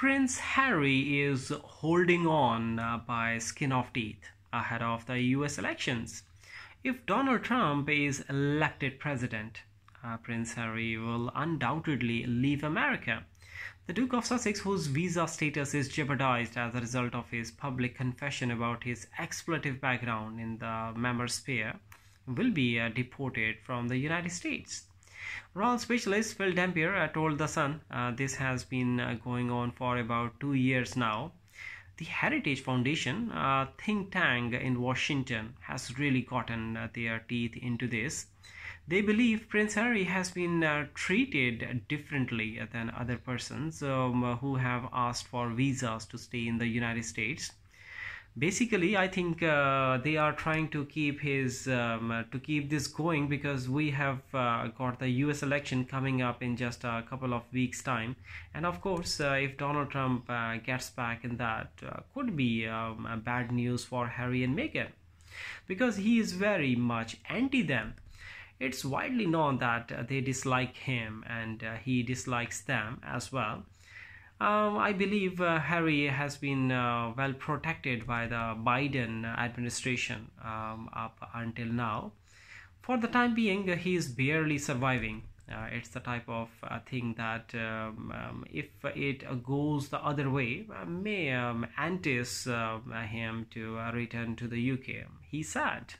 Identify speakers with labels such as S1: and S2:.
S1: Prince Harry is holding on uh, by skin of teeth ahead of the US elections. If Donald Trump is elected president, uh, Prince Harry will undoubtedly leave America. The Duke of Sussex, whose visa status is jeopardized as a result of his public confession about his expletive background in the memoir Spare, will be uh, deported from the United States. Royal specialist Phil Dampier told The Sun uh, this has been uh, going on for about two years now. The Heritage Foundation, think tank in Washington, has really gotten uh, their teeth into this. They believe Prince Harry has been uh, treated differently than other persons um, who have asked for visas to stay in the United States basically i think uh, they are trying to keep his um, uh, to keep this going because we have uh, got the us election coming up in just a couple of weeks time. And of course uh, if donald trump uh, gets back in that uh, could be um, bad news for harry and meghan because he is very much anti them it's widely known that they dislike him and he dislikes them as well um, I believe uh, Harry has been uh, well protected by the Biden administration um, up until now. For the time being, uh, he is barely surviving. Uh, it's the type of uh, thing that um, um if it goes the other way, uh, may um, antis him to return to the UK. He said.